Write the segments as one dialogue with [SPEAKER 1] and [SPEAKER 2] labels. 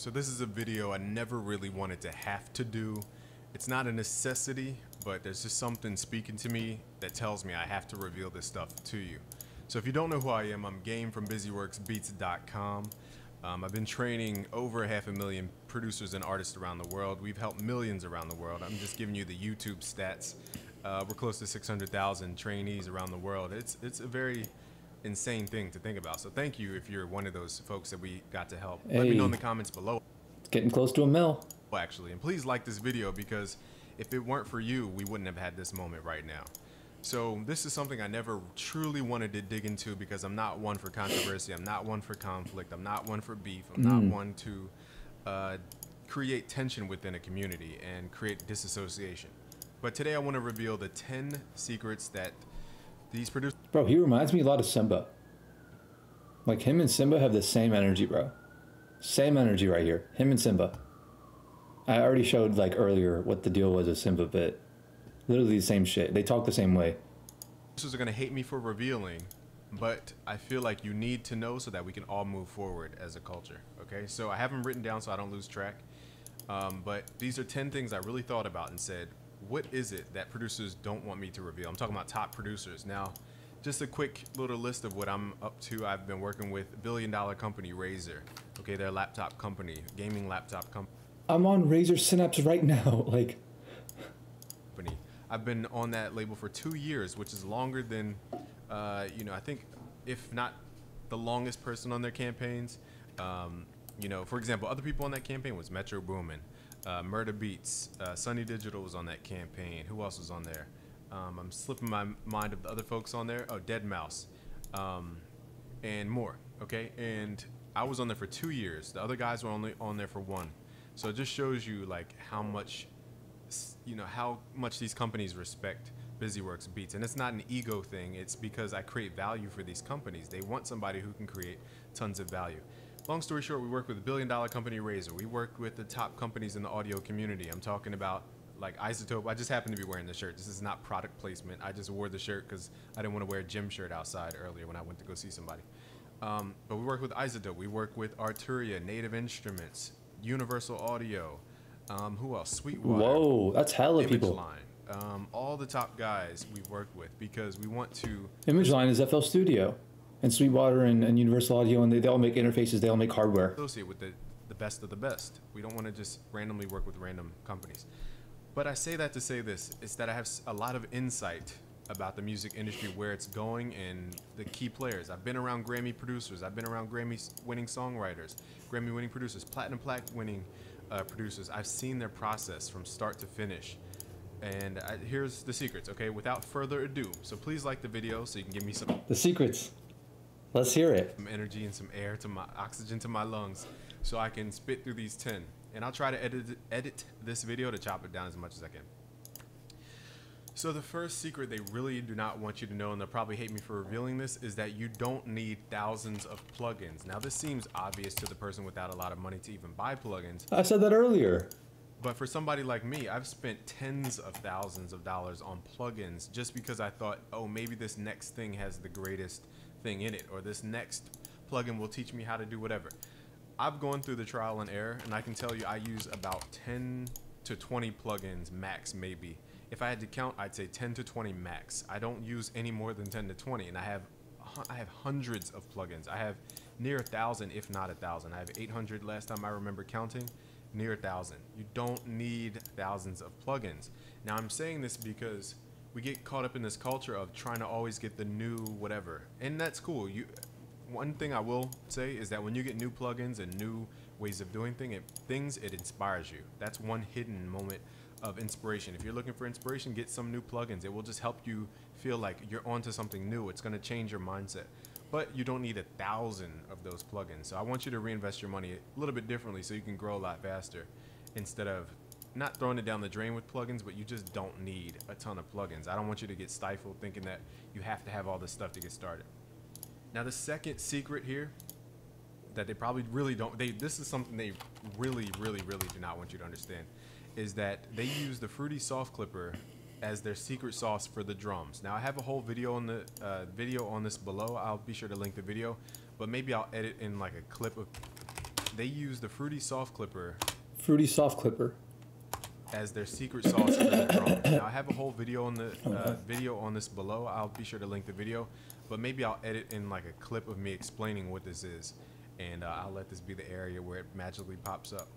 [SPEAKER 1] So this is a video I never really wanted to have to do. It's not a necessity, but there's just something speaking to me that tells me I have to reveal this stuff to you. So if you don't know who I am, I'm Game from BusyWorksBeats.com. Um, I've been training over half a million producers and artists around the world. We've helped millions around the world. I'm just giving you the YouTube stats. Uh, we're close to 600,000 trainees around the world. It's it's a very insane thing to think about. So thank you if you're one of those folks that we got to help. Let me know in the comments below.
[SPEAKER 2] It's getting close to a mill.
[SPEAKER 1] Actually, and please like this video because if it weren't for you, we wouldn't have had this moment right now. So this is something I never truly wanted to dig into because I'm not one for controversy. I'm not one for conflict. I'm not one for beef. I'm mm. not one to uh, create tension within a community and create disassociation. But today I want to reveal the 10 secrets that these producers.
[SPEAKER 2] Bro, he reminds me a lot of Simba. Like him and Simba have the same energy, bro. Same energy right here. Him and Simba. I already showed like earlier what the deal was with Simba, but literally the same shit. They talk the same way.
[SPEAKER 1] Producers are gonna hate me for revealing, but I feel like you need to know so that we can all move forward as a culture. Okay, so I have them written down so I don't lose track. Um, but these are 10 things I really thought about and said, what is it that producers don't want me to reveal? I'm talking about top producers. Now, just a quick little list of what I'm up to. I've been working with billion dollar company Razer. Okay, they're a laptop company, gaming laptop company.
[SPEAKER 2] I'm on Razer Synapse right now. like,
[SPEAKER 1] company. I've been on that label for two years, which is longer than, uh, you know, I think, if not the longest person on their campaigns. Um, you know, for example, other people on that campaign was Metro Boomin, uh, Murda Beatz, uh, Sonny Digital was on that campaign. Who else was on there? Um, I'm slipping my mind of the other folks on there. Oh, Dead Mouse, um, and more. Okay, and I was on there for two years. The other guys were only on there for one. So it just shows you like how much, you know, how much these companies respect BusyWorks Beats. And it's not an ego thing. It's because I create value for these companies. They want somebody who can create tons of value. Long story short, we work with a billion dollar company Razer. We work with the top companies in the audio community. I'm talking about like iZotope. I just happen to be wearing the shirt. This is not product placement. I just wore the shirt because I didn't want to wear a gym shirt outside earlier when I went to go see somebody. Um, but we work with iZotope. We work with Arturia, Native Instruments, Universal Audio. Um, who else? Sweetwater.
[SPEAKER 2] Whoa, that's hella Image people.
[SPEAKER 1] Line. Um, all the top guys we've worked with because we want to.
[SPEAKER 2] Image Line is FL Studio, and Sweetwater and, and Universal Audio, and they, they all make interfaces. They all make hardware.
[SPEAKER 1] Associate with the the best of the best. We don't want to just randomly work with random companies. But I say that to say this: is that I have a lot of insight about the music industry, where it's going, and the key players. I've been around Grammy producers. I've been around Grammy-winning songwriters, Grammy-winning producers, platinum plaque-winning uh, producers. I've seen their process from start to finish. And I, here's the secrets, okay? Without further ado, so please like the video so you can give me some
[SPEAKER 2] the secrets. Let's hear it.
[SPEAKER 1] Some energy and some air to my oxygen to my lungs, so I can spit through these ten. And I'll try to edit edit this video to chop it down as much as I can. So the first secret they really do not want you to know, and they'll probably hate me for revealing this, is that you don't need thousands of plugins. Now this seems obvious to the person without a lot of money to even buy plugins.
[SPEAKER 2] I said that earlier.
[SPEAKER 1] But for somebody like me, I've spent tens of thousands of dollars on plugins just because I thought, oh, maybe this next thing has the greatest thing in it, or this next plugin will teach me how to do whatever. I've gone through the trial and error, and I can tell you I use about 10 to 20 plugins max, maybe if I had to count, I'd say 10 to 20 max. I don't use any more than 10 to 20, and I have I have hundreds of plugins. I have near a thousand, if not a thousand. I have 800 last time I remember counting, near a thousand. You don't need thousands of plugins. Now I'm saying this because we get caught up in this culture of trying to always get the new whatever, and that's cool. You, one thing I will say is that when you get new plugins and new ways of doing thing, it, things, it inspires you. That's one hidden moment of inspiration. If you're looking for inspiration, get some new plugins. It will just help you feel like you're onto something new. It's going to change your mindset. But you don't need a thousand of those plugins. So I want you to reinvest your money a little bit differently so you can grow a lot faster instead of not throwing it down the drain with plugins, but you just don't need a ton of plugins. I don't want you to get stifled thinking that you have to have all this stuff to get started. Now the second secret here that they probably really don't they this is something they really really really do not want you to understand is that they use the Fruity Soft Clipper as their secret sauce for the drums. Now I have a whole video on the uh, video on this below. I'll be sure to link the video, but maybe I'll edit in like a clip of they use the Fruity Soft Clipper
[SPEAKER 2] Fruity Soft Clipper.
[SPEAKER 1] As their secret sauce for the drum. Now I have a whole video on the uh, video on this below. I'll be sure to link the video, but maybe I'll edit in like a clip of me explaining what this is, and uh, I'll let this be the area where it magically pops up.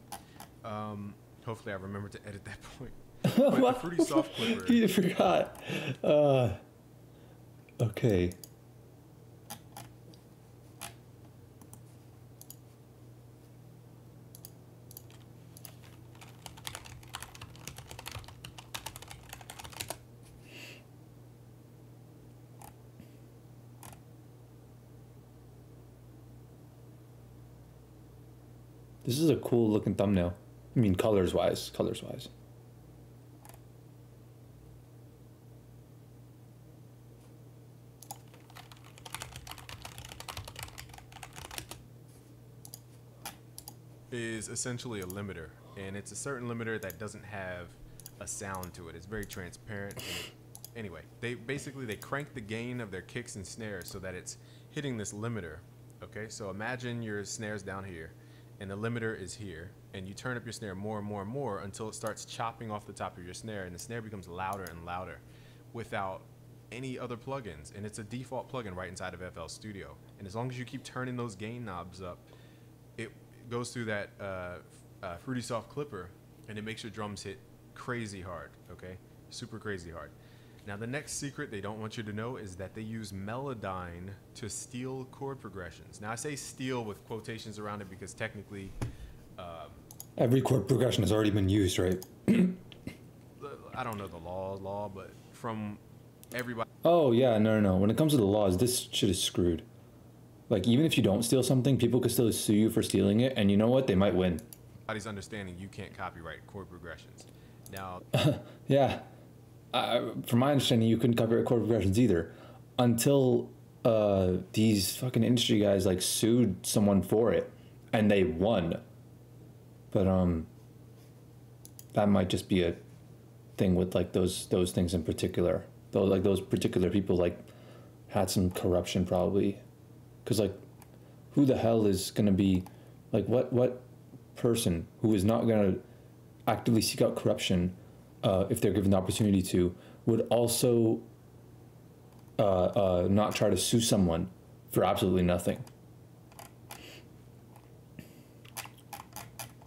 [SPEAKER 1] Um, hopefully I remember to edit that point. But the Fruity Soft Clipper.
[SPEAKER 2] You forgot. Uh, okay. This is a cool looking thumbnail. I mean, colors wise, colors wise.
[SPEAKER 1] is essentially a limiter, and it's a certain limiter that doesn't have a sound to it. It's very transparent. It, anyway, they basically they crank the gain of their kicks and snares so that it's hitting this limiter. Okay, so imagine your snares down here, and the limiter is here, and you turn up your snare more and more and more until it starts chopping off the top of your snare, and the snare becomes louder and louder, without any other plugins, and it's a default plugin right inside of FL Studio. And as long as you keep turning those gain knobs up, it goes through that uh, uh, Fruity Soft Clipper, and it makes your drums hit crazy hard. Okay, super crazy hard. Now the next secret they don't want you to know is that they use Melodyne to steal chord progressions. Now I say steal with quotations around it because technically, um,
[SPEAKER 2] Every chord progression has already been used, right?
[SPEAKER 1] I don't know the law, law, but from everybody.
[SPEAKER 2] Oh yeah, no, no, no. When it comes to the laws, this shit is screwed. Like even if you don't steal something, people could still sue you for stealing it, and you know what? They might win.
[SPEAKER 1] Everybody's understanding you can't copyright chord progressions. Now,
[SPEAKER 2] Yeah. Uh, from my understanding, you couldn't copyright chord progressions either, until uh, these fucking industry guys like sued someone for it, and they won. But um, that might just be a thing with like those those things in particular. Though like those particular people like had some corruption probably, because like who the hell is gonna be like what what person who is not gonna actively seek out corruption uh, if they're given the opportunity to would also uh, uh, not try to sue someone for absolutely nothing.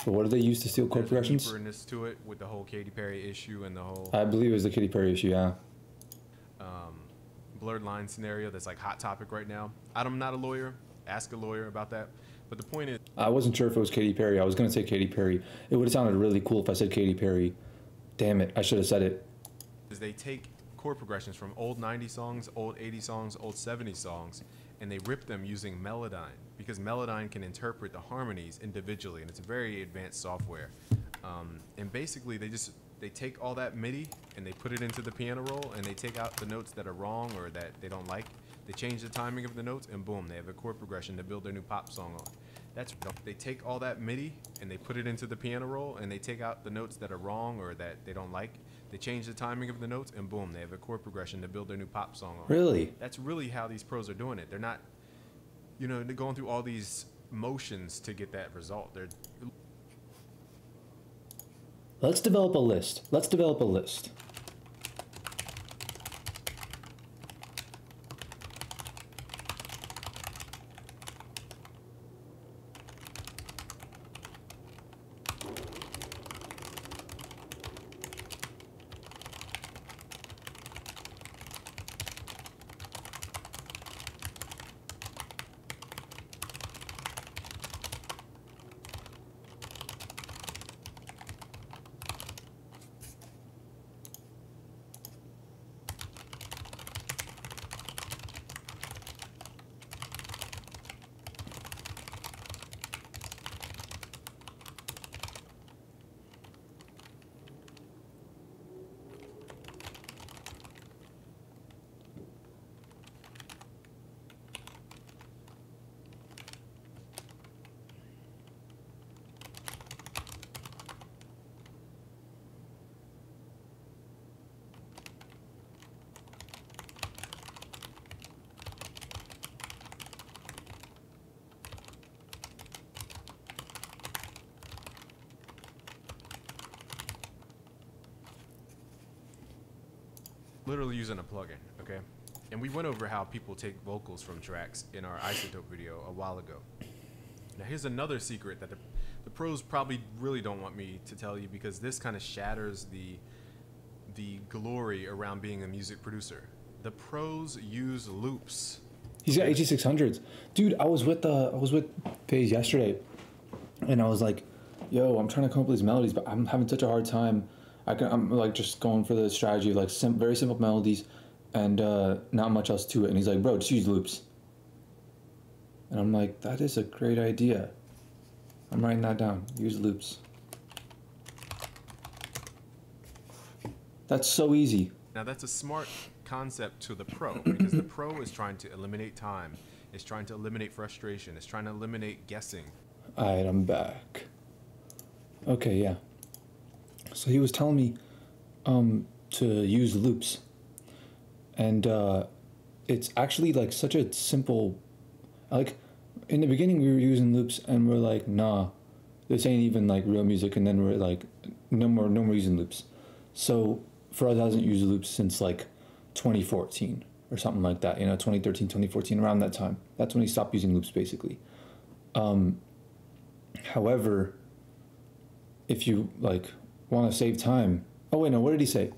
[SPEAKER 2] But what do they use to steal chord
[SPEAKER 1] there's to it with the whole Katy Perry issue and the whole
[SPEAKER 2] I believe it was the Katy Perry issue. Yeah.
[SPEAKER 1] um, blurred line scenario that's like hot topic right now. I'm not a lawyer. Ask a lawyer about that. But the point is,
[SPEAKER 2] I wasn't sure if it was Katy Perry. I was gonna say Katy Perry. It would have sounded really cool if I said Katy Perry. Damn it! I should have said it.
[SPEAKER 1] is they take chord progressions from old 90 songs, old 80 songs, old 70 songs, and they rip them using Melodyne because Melodyne can interpret the harmonies individually, and it's a very advanced software. Um, and basically, they just they take all that MIDI and they put it into the piano roll, and they take out the notes that are wrong or that they don't like. They change the timing of the notes, and boom, they have a chord progression to build their new pop song on. That's they take all that MIDI and they put it into the piano roll, and they take out the notes that are wrong or that they don't like. They change the timing of the notes, and boom, they have a chord progression to build their new pop song on.
[SPEAKER 2] Really?
[SPEAKER 1] That's really how these pros are doing it. They're not, you know, going through all these motions to get that result. They're
[SPEAKER 2] Let's develop a list. Let's develop a list.
[SPEAKER 1] Literally using a plugin, okay? And we went over how people take vocals from tracks in our iZotope video a while ago. Now here's another secret that the, the pros probably really don't want me to tell you because this kind of shatters the the glory around being a music producer. The pros use loops.
[SPEAKER 2] He's got AG600s. Dude, I was with uh, I was with FaZe yesterday, and I was like, "Yo, I'm trying to come up with these melodies, but I'm having such a hard time. I can, I'm like just going for the strategy of like sim- very simple melodies, and uh, not much else to it." And he's like, "Bro, just use loops." And I'm like, "That is a great idea." I'm writing that down. Use loops. That's so easy.
[SPEAKER 1] Now that's a smart concept to the pro because the pro is trying to eliminate time, is trying to eliminate frustration, is trying to eliminate guessing.
[SPEAKER 2] Alright, I'm back. Okay, yeah. So he was telling me um, to use loops. And uh, it's actually like such a simple. Like, in the beginning, we were using loops and we're like, nah, this ain't even like real music. And then we're like, no more, no more using loops. So Pharrell hasn't used loops since like 2014 or something like that, you know, 2013, 2014, around that time. That's when he stopped using loops basically. Um, however, if you like want to save time, oh wait, no, what did he say?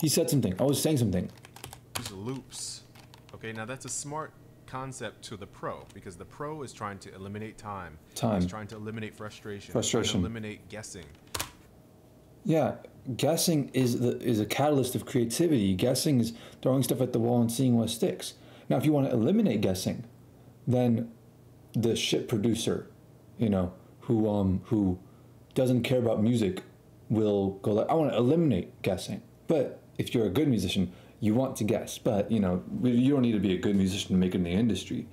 [SPEAKER 2] He said something. I was saying something.
[SPEAKER 1] Use loops. Okay, now that's a smart concept to the pro because the pro is trying to eliminate time.
[SPEAKER 2] Time.
[SPEAKER 1] He's trying to eliminate frustration.
[SPEAKER 2] Frustration.
[SPEAKER 1] Trying to eliminate guessing.
[SPEAKER 2] Yeah, guessing is the is a catalyst of creativity. Guessing is throwing stuff at the wall and seeing what sticks. Now, if you want to eliminate guessing, then the shit producer, you know, who um who doesn't care about music, will go like, I want to eliminate guessing. But if you're a good musician, you want to guess. But you know, you don't need to be a good musician to make it in the industry.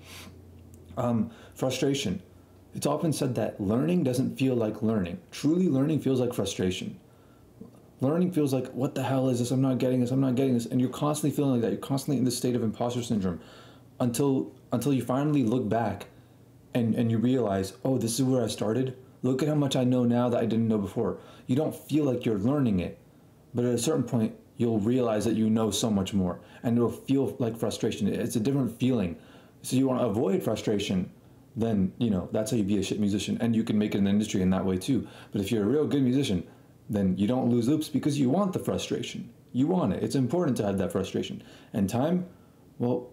[SPEAKER 2] Um, frustration. It's often said that learning doesn't feel like learning. Truly learning feels like frustration learning feels like what the hell is this i'm not getting this i'm not getting this and you're constantly feeling like that you're constantly in this state of imposter syndrome until until you finally look back and and you realize oh this is where i started look at how much i know now that i didn't know before you don't feel like you're learning it but at a certain point you'll realize that you know so much more and it'll feel like frustration it's a different feeling so you want to avoid frustration then you know that's how you be a shit musician and you can make it in the industry in that way too but if you're a real good musician then you don't lose loops because you want the frustration. You want it. It's important to have that frustration. And time, well,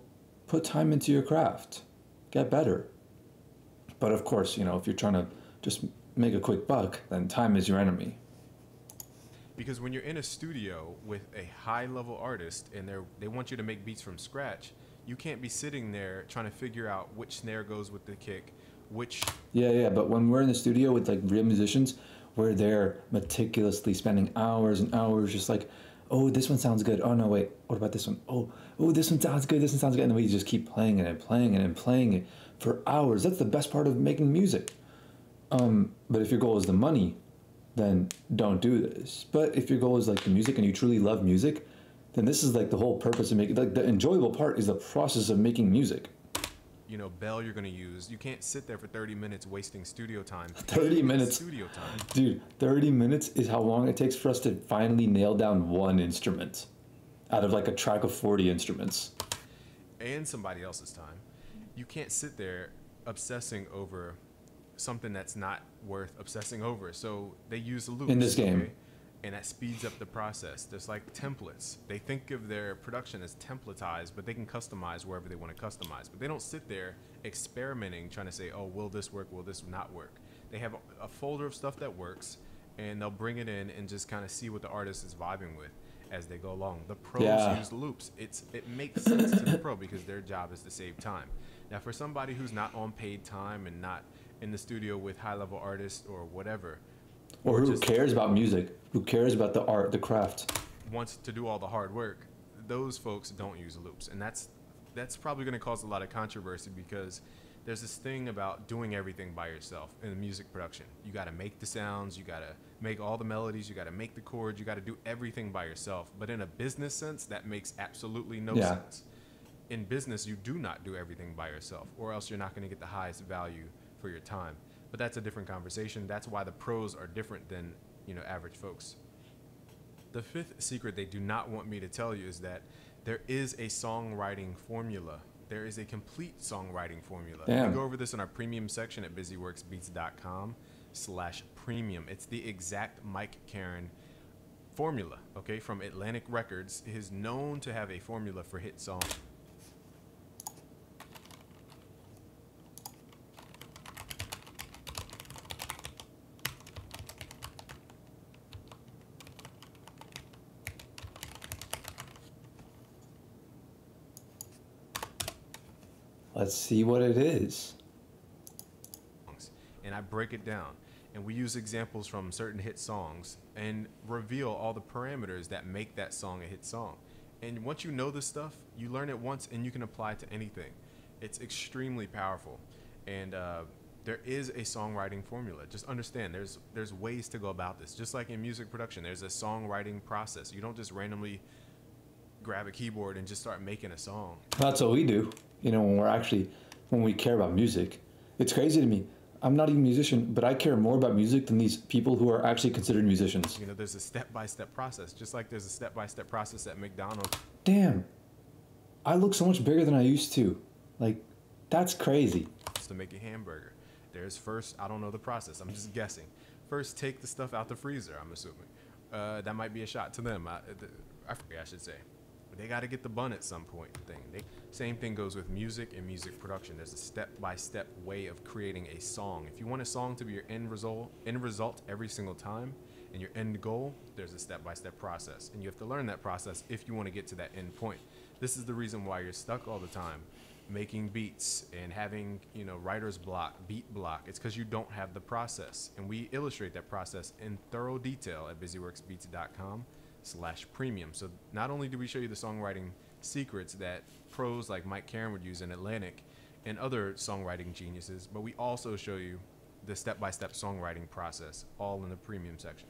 [SPEAKER 2] put time into your craft. Get better. But of course, you know, if you're trying to just make a quick buck, then time is your enemy.
[SPEAKER 1] Because when you're in a studio with a high level artist and they they want you to make beats from scratch, you can't be sitting there trying to figure out which snare goes with the kick, which
[SPEAKER 2] Yeah, yeah, but when we're in the studio with like real musicians, we're there meticulously spending hours and hours just like, oh, this one sounds good. Oh no, wait, what about this one? Oh, oh, this one sounds good. This one sounds good, and then we just keep playing it and playing it and playing it for hours. That's the best part of making music. Um, but if your goal is the money, then don't do this. But if your goal is like the music and you truly love music, then this is like the whole purpose of making. Like the enjoyable part is the process of making music.
[SPEAKER 1] you know bell you're going to use. You can't sit there for 30 minutes wasting studio time.
[SPEAKER 2] 30 minutes.
[SPEAKER 1] Studio time.
[SPEAKER 2] Dude, 30 minutes is how long it takes for us to finally nail down one instrument out of like a track of 40 instruments.
[SPEAKER 1] and somebody else's time. You can't sit there obsessing over something that's not worth obsessing over. So they use loops
[SPEAKER 2] In this game.
[SPEAKER 1] and that speeds up the process. There's like templates. They think of their production as templatized, but they can customize wherever they want to customize. But they don't sit there experimenting, trying to say, "Oh, will this work? Will this not work?" They have a, a folder of stuff that works, and they'll bring it in and just kind of see what the artist is vibing with as they go along. The pros
[SPEAKER 2] Yeah.
[SPEAKER 1] use loops. It's it makes sense to the pro because their job is to save time. Now, for somebody who's not on paid time and not in the studio with high level artists or whatever,
[SPEAKER 2] Or who
[SPEAKER 1] just-
[SPEAKER 2] cares about music? Who cares about the art, the craft?
[SPEAKER 1] wants to do all the hard work, those folks don't use loops, and that's that's probably going to cause a lot of controversy because there's this thing about doing everything by yourself in the music production. You got to make the sounds, you got to make all the melodies, you got to make the chords, you got to do everything by yourself. But in a business sense, that makes absolutely no
[SPEAKER 2] Yeah.
[SPEAKER 1] sense. In business, you do not do everything by yourself, or else you're not going to get the highest value for your time. But that's a different conversation. That's why the pros are different than you know average folks. The fifth secret they do not want me to tell you is that there is a songwriting formula. There is a complete songwriting formula.
[SPEAKER 2] Damn.
[SPEAKER 1] We go over this in our premium section at busyworksbeats.com slash premium. It's the exact Mike Caren formula, okay, from Atlantic Records. It is known to have a formula for hit songs.
[SPEAKER 2] Let's see what it is.
[SPEAKER 1] and I break it down. And we use examples from certain hit songs and reveal all the parameters that make that song a hit song. And once you know this stuff, you learn it once and you can apply it to anything. It's extremely powerful. And uh, there is a songwriting formula. Just understand there's there's ways to go about this. Just like in music production, there's a songwriting process. You don't just randomly grab a keyboard and just start making a song.
[SPEAKER 2] That's what we do. You know, when we're actually when we care about music. It's crazy to me. I'm not even a musician, but I care more about music than these people who are actually considered musicians.
[SPEAKER 1] You know, there's a step-by-step process. Just like there's a step-by-step process at McDonald's.
[SPEAKER 2] Damn. I look so much bigger than I used to. Like, that's crazy.
[SPEAKER 1] to make a hamburger. There's first, I don't know the process. I'm just guessing. First, take the stuff out the freezer. I'm assuming uh, that might be a shot to them. I, I forget, I should say. They got to get the bun at some point. Thing. They, same thing goes with music and music production. There's a step-by-step way of creating a song. If you want a song to be your end result, end result every single time, and your end goal, there's a step-by-step process, and you have to learn that process if you want to get to that end point. This is the reason why you're stuck all the time making beats and having you know writer's block beat block it's because you don't have the process and we illustrate that process in thorough detail at busyworksbeats.com slash premium so not only do we show you the songwriting secrets that pros like mike caren would use in atlantic and other songwriting geniuses but we also show you the step-by-step songwriting process all in the premium section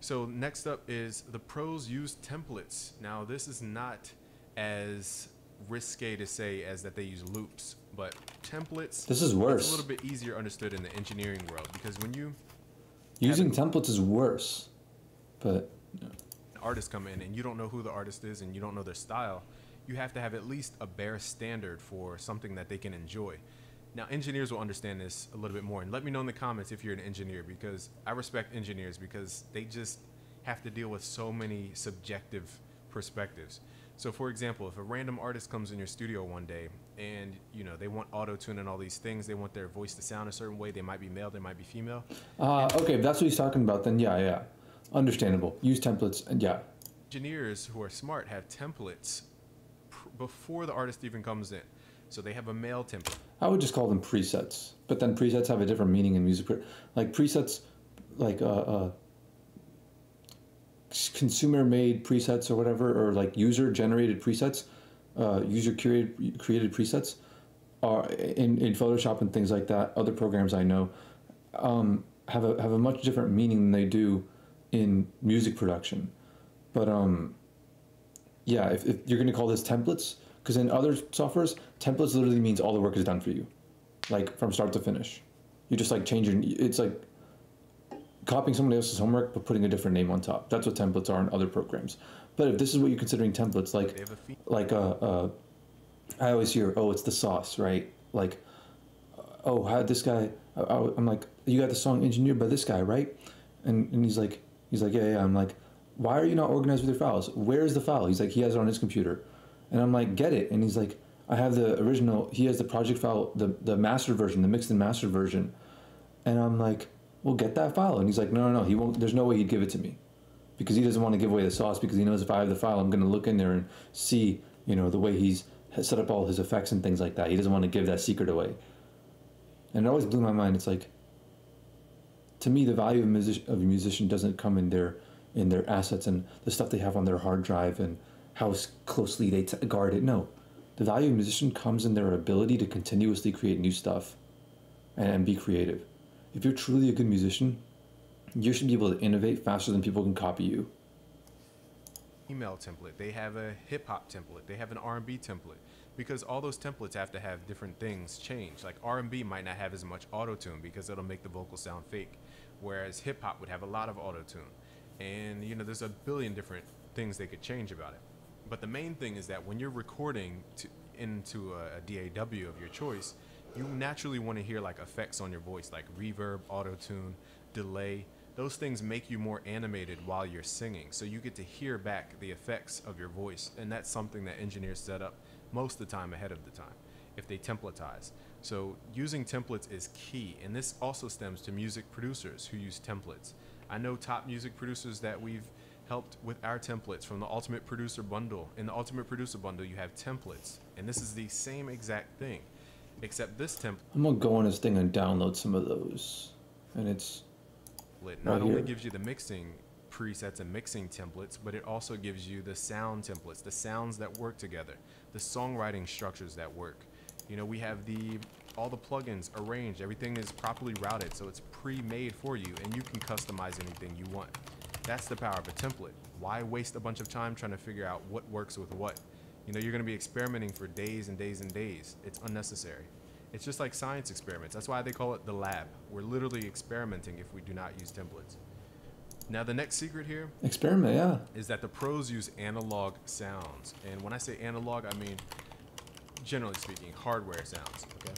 [SPEAKER 1] so next up is the pros use templates now this is not as risque to say as that they use loops, but templates.
[SPEAKER 2] This is worse.
[SPEAKER 1] It's a little bit easier understood in the engineering world because when you
[SPEAKER 2] Using templates is worse. But
[SPEAKER 1] artists come in and you don't know who the artist is and you don't know their style, you have to have at least a bare standard for something that they can enjoy. Now, engineers will understand this a little bit more, and let me know in the comments if you're an engineer because I respect engineers because they just have to deal with so many subjective perspectives. So, for example, if a random artist comes in your studio one day and you know they want auto tune and all these things, they want their voice to sound a certain way. They might be male, they might be female.
[SPEAKER 2] uh, okay, if that's what he's talking about, then yeah, yeah. Understandable. Use templates and yeah.
[SPEAKER 1] engineers who are smart have templates pr- before the artist even comes in. So they have a male template.
[SPEAKER 2] I would just call them presets. But then presets have a different meaning in music. Like presets, like uh, uh, consumer made presets or whatever, or like user generated presets, uh, user curated created presets, are in, in Photoshop and things like that. Other programs I know um, have a have a much different meaning than they do in music production. But um, yeah, if, if you're going to call this templates, because in other softwares, templates literally means all the work is done for you, like from start to finish. You just like changing. It's like copying somebody else's homework but putting a different name on top. That's what templates are in other programs. But if this is what you're considering templates, like like uh, uh, I always hear, oh, it's the sauce, right? Like, oh, how this guy? I, I- I'm like, you got the song engineered by this guy, right? And and he's like, he's like, yeah, yeah. I'm like, why are you not organized with your files? Where's the file? He's like, he has it on his computer, and I'm like, get it. And he's like, I have the original. He has the project file, the the mastered version, the mixed and mastered version, and I'm like, well, get that file. And he's like, no, no, no. He won't. There's no way he'd give it to me because he doesn't want to give away the sauce because he knows if I have the file, I'm going to look in there and see, you know, the way he's set up all his effects and things like that. He doesn't want to give that secret away. And it always blew my mind. It's like, to me, the value of a, music, of a musician doesn't come in their in their assets and the stuff they have on their hard drive and how closely they guard it. No, the value of a musician comes in their ability to continuously create new stuff and, and be creative. If you're truly a good musician, you should be able to innovate faster than people can copy you.
[SPEAKER 1] email template. They have a hip hop template. They have an R&B template because all those templates have to have different things change. Like R&B might not have as much auto tune because it'll make the vocal sound fake, whereas hip hop would have a lot of auto tune. And you know, there's a billion different things they could change about it. But the main thing is that when you're recording to, into a, a DAW of your choice, you naturally want to hear like effects on your voice, like reverb, auto tune, delay. Those things make you more animated while you're singing. So you get to hear back the effects of your voice. And that's something that engineers set up most of the time ahead of the time if they templatize. So using templates is key. And this also stems to music producers who use templates. I know top music producers that we've helped with our templates from the Ultimate Producer Bundle. In the Ultimate Producer Bundle, you have templates. And this is the same exact thing, except this template
[SPEAKER 2] I'm gonna go on this thing and download some of those. And it's
[SPEAKER 1] not
[SPEAKER 2] Right
[SPEAKER 1] only
[SPEAKER 2] here.
[SPEAKER 1] gives you the mixing presets and mixing templates, but it also gives you the sound templates, the sounds that work together, the songwriting structures that work. You know, we have the all the plugins arranged, everything is properly routed, so it's pre-made for you, and you can customize anything you want. That's the power of a template. Why waste a bunch of time trying to figure out what works with what? You know, you're going to be experimenting for days and days and days. It's unnecessary. It's just like science experiments. That's why they call it the lab. We're literally experimenting if we do not use templates. Now, the next secret here
[SPEAKER 2] experiment, yeah.
[SPEAKER 1] is that the pros use analog sounds. And when I say analog, I mean, generally speaking, hardware sounds, okay?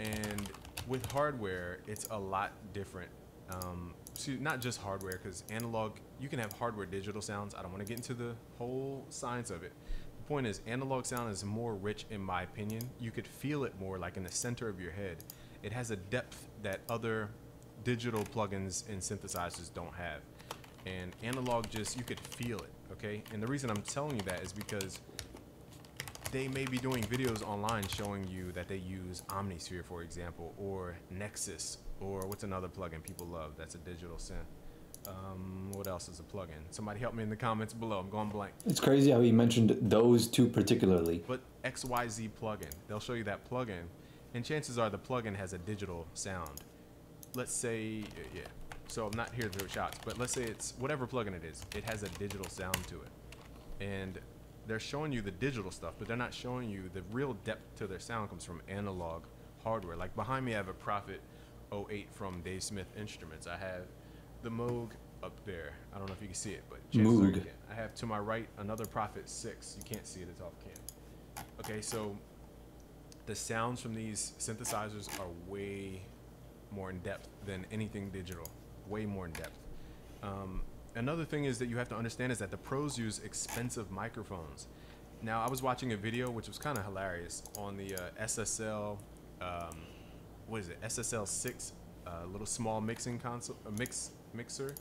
[SPEAKER 1] And with hardware, it's a lot different. Um, see, not just hardware, because analog, you can have hardware digital sounds. I don't want to get into the whole science of it. The point is, analog sound is more rich, in my opinion. You could feel it more like in the center of your head. It has a depth that other digital plugins and synthesizers don't have. And analog just, you could feel it, okay? And the reason I'm telling you that is because they may be doing videos online showing you that they use Omnisphere, for example, or Nexus, or what's another plugin people love that's a digital synth. Um, what else is a plugin? Somebody help me in the comments below. I'm going blank.
[SPEAKER 2] It's crazy how he mentioned those two particularly.
[SPEAKER 1] But XYZ plugin, they'll show you that plugin, and chances are the plugin has a digital sound. Let's say, uh, yeah. So I'm not here to throw shots, but let's say it's whatever plugin it is, it has a digital sound to it. And they're showing you the digital stuff, but they're not showing you the real depth to their sound comes from analog hardware. Like behind me, I have a Prophet 08 from Dave Smith Instruments. I have the Moog up there. I don't know if you can see it, but chances are you
[SPEAKER 2] Moog.
[SPEAKER 1] I have to my right another Prophet 6. You can't see it, it's off cam. Okay, so the sounds from these synthesizers are way more in depth than anything digital. Way more in depth. Um, another thing is that you have to understand is that the pros use expensive microphones. Now, I was watching a video which was kind of hilarious on the uh, SSL, um, what is it? SSL six, uh, little small mixing console, a mix mixer.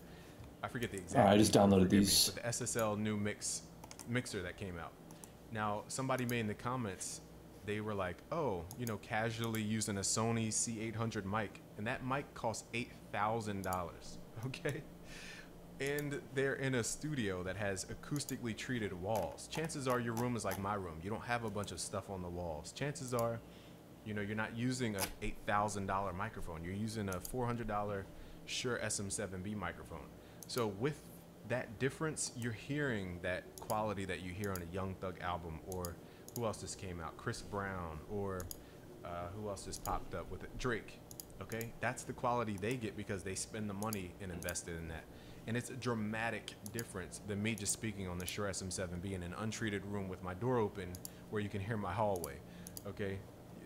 [SPEAKER 1] I forget the exact.
[SPEAKER 2] Alright, I just downloaded
[SPEAKER 1] me,
[SPEAKER 2] these.
[SPEAKER 1] but the SSL new mix mixer that came out. Now, somebody made in the comments, they were like, "Oh, you know, casually using a Sony C800 mic, and that mic costs eight thousand dollars." Okay, and they're in a studio that has acoustically treated walls. Chances are your room is like my room. You don't have a bunch of stuff on the walls. Chances are, you know, you're not using a eight thousand dollar microphone. You're using a four hundred dollar Shure SM7B microphone. So with that difference, you're hearing that quality that you hear on a Young Thug album, or who else just came out? Chris Brown, or uh, who else just popped up with it? Drake. Okay, that's the quality they get because they spend the money and invested in that. And it's a dramatic difference than me just speaking on the Shure SM7B in an untreated room with my door open where you can hear my hallway. Okay,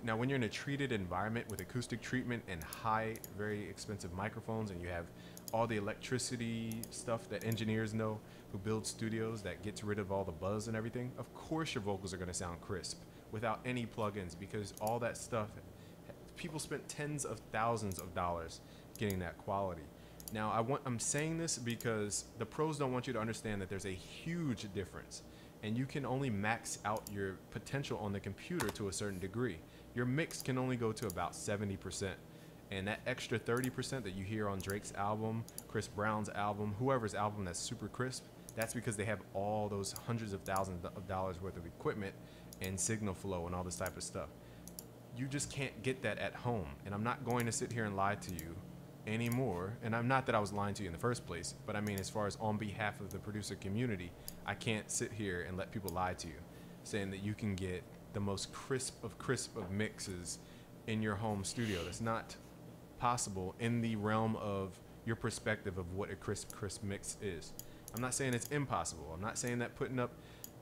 [SPEAKER 1] now when you're in a treated environment with acoustic treatment and high, very expensive microphones, and you have all the electricity stuff that engineers know who build studios that gets rid of all the buzz and everything, of course your vocals are going to sound crisp without any plugins because all that stuff, people spent tens of thousands of dollars getting that quality. Now I want I'm saying this because the pros don't want you to understand that there's a huge difference and you can only max out your potential on the computer to a certain degree. Your mix can only go to about 70%. And that extra 30% that you hear on Drake's album, Chris Brown's album, whoever's album that's super crisp, that's because they have all those hundreds of thousands of dollars worth of equipment and signal flow and all this type of stuff. You just can't get that at home. And I'm not going to sit here and lie to you anymore. And I'm not that I was lying to you in the first place, but I mean, as far as on behalf of the producer community, I can't sit here and let people lie to you, saying that you can get the most crisp of crisp of mixes in your home studio. That's not possible in the realm of your perspective of what a crisp, crisp mix is. I'm not saying it's impossible. I'm not saying that putting up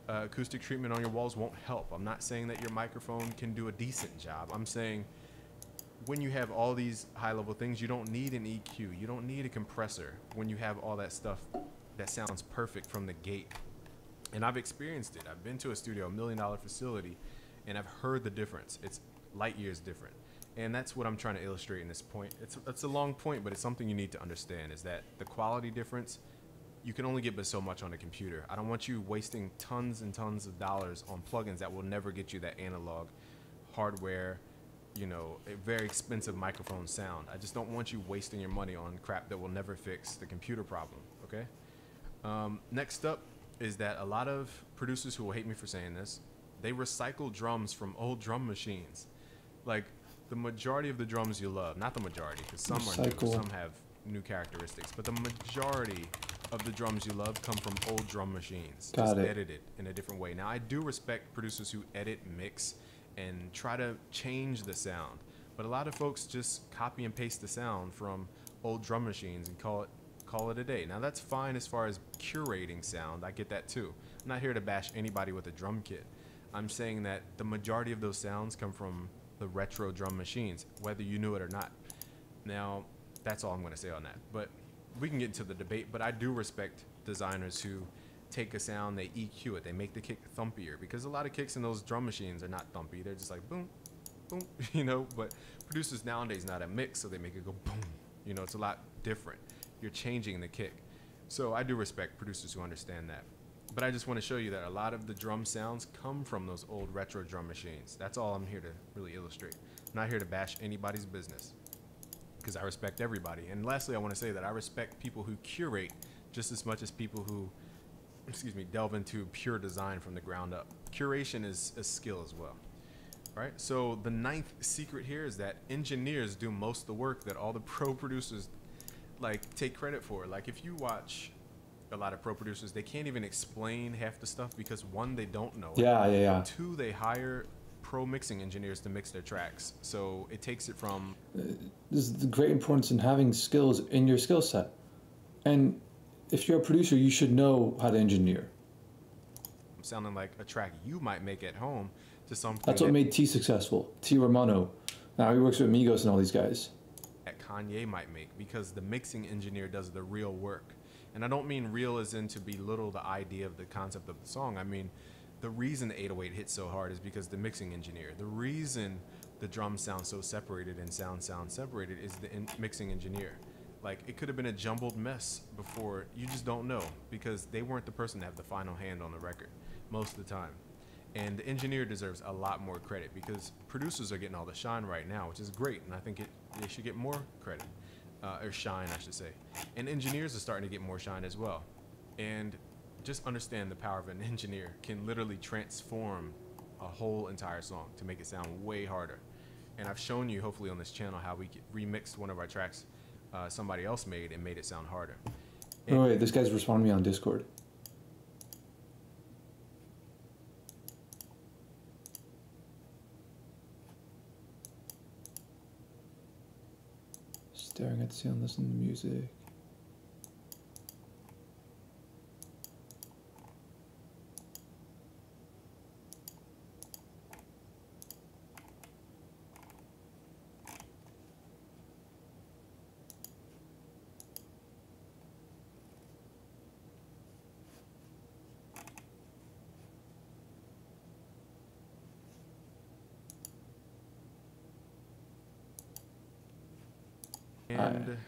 [SPEAKER 1] uh, acoustic treatment on your walls won't help. I'm not saying that your microphone can do a decent job. I'm saying when you have all these high level things, you don't need an EQ. You don't need a compressor when you have all that stuff that sounds perfect from the gate. And I've experienced it. I've been to a studio, a million dollar facility, and I've heard the difference. It's light years different. And that's what I'm trying to illustrate in this point. It's, it's a long point, but it's something you need to understand is that the quality difference, you can only get but so much on a computer. I don't want you wasting tons and tons of dollars on plugins that will never get you that analog hardware, you know, a very expensive microphone sound. I just don't want you wasting your money on crap that will never fix the computer problem, okay? Um, next up is that a lot of producers who will hate me for saying this, they recycle drums from old drum machines. Like the majority of the drums you love, not the majority, because some are new, some have new characteristics, but the majority of the drums you love come from old drum machines,
[SPEAKER 2] Got
[SPEAKER 1] just
[SPEAKER 2] it.
[SPEAKER 1] edited in a different way. Now I do respect producers who edit, mix, and try to change the sound, but a lot of folks just copy and paste the sound from old drum machines and call it call it a day. Now that's fine as far as curating sound. I get that too. I'm not here to bash anybody with a drum kit. I'm saying that the majority of those sounds come from the retro drum machines, whether you knew it or not. Now, that's all I'm going to say on that. But we can get into the debate. But I do respect designers who take a sound, they EQ it, they make the kick thumpier because a lot of kicks in those drum machines are not thumpy. They're just like boom, boom, you know. But producers nowadays not a mix, so they make it go boom. You know, it's a lot different. You're changing the kick. So I do respect producers who understand that. But I just want to show you that a lot of the drum sounds come from those old retro drum machines. That's all I'm here to really illustrate. I'm not here to bash anybody's business because I respect everybody. And lastly, I want to say that I respect people who curate just as much as people who, excuse me, delve into pure design from the ground up. Curation is a skill as well. Right? So the ninth secret here is that engineers do most of the work that all the pro producers like take credit for. Like if you watch a lot of pro producers, they can't even explain half the stuff because one, they don't know. it.
[SPEAKER 2] Yeah, yeah, yeah.
[SPEAKER 1] Two, they hire pro mixing engineers to mix their tracks. So it takes it from
[SPEAKER 2] There's the great importance in having skills in your skill set. And if you're a producer, you should know how to engineer.
[SPEAKER 1] sounding like a track you might make at home to something
[SPEAKER 2] That's what
[SPEAKER 1] that,
[SPEAKER 2] made T successful. T Romano. Now he works with Migos and all these guys.
[SPEAKER 1] that Kanye might make because the mixing engineer does the real work. And I don't mean real as in to belittle the idea of the concept of the song. I mean the reason the 808 hits so hard is because the mixing engineer. The reason the drums sound so separated and sound sound separated is the in- mixing engineer. Like it could have been a jumbled mess before. You just don't know because they weren't the person to have the final hand on the record most of the time. And the engineer deserves a lot more credit because producers are getting all the shine right now, which is great, and I think it, they should get more credit, uh, or shine, I should say. And engineers are starting to get more shine as well. And just understand the power of an engineer can literally transform a whole entire song to make it sound way harder. And I've shown you, hopefully, on this channel how we remixed one of our tracks uh, somebody else made and made it sound harder.
[SPEAKER 2] Oh wait, this guy's responding to me on Discord. Staring at the ceiling, listening to music.
[SPEAKER 1] And
[SPEAKER 2] Alright.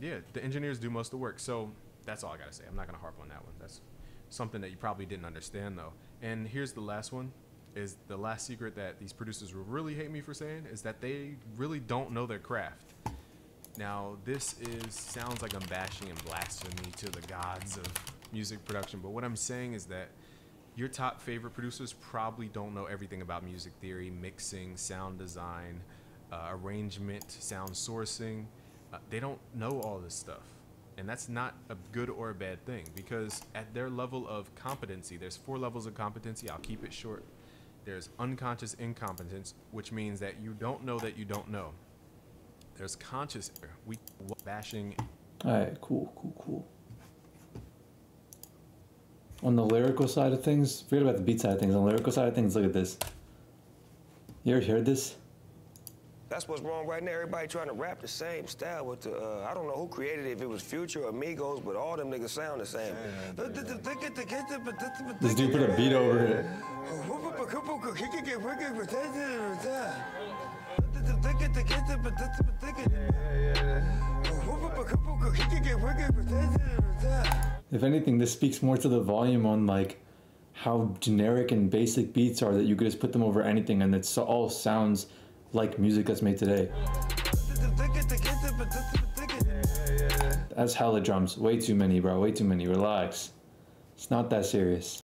[SPEAKER 1] yeah, the engineers do most of the work. So that's all I gotta say. I'm not gonna harp on that one. That's something that you probably didn't understand though. And here's the last one. Is the last secret that these producers will really hate me for saying is that they really don't know their craft. Now this is sounds like I'm bashing and blasphemy to the gods of music production, but what I'm saying is that your top favorite producers probably don't know everything about music theory, mixing, sound design, uh, arrangement, sound sourcing. Uh, they don't know all this stuff. And that's not a good or a bad thing because at their level of competency, there's four levels of competency. I'll keep it short. There's unconscious incompetence, which means that you don't know that you don't know. There's conscious we bashing
[SPEAKER 2] All right, cool, cool, cool. On the lyrical side of things, forget about the beat side of things. On the lyrical side of things, look at this. You ever heard this?
[SPEAKER 3] That's what's wrong right now. Everybody trying to rap the same style with the, uh, I don't know who created it, if it was Future or Migos, but all them niggas sound the same.
[SPEAKER 2] This dude put a beat over it. If anything, this speaks more to the volume on like how generic and basic beats are that you could just put them over anything and it all sounds like music that's made today. That's hella drums. Way too many, bro. Way too many. Relax. It's not that serious.